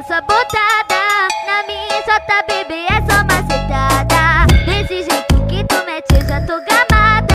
essa botada na minha só tá bem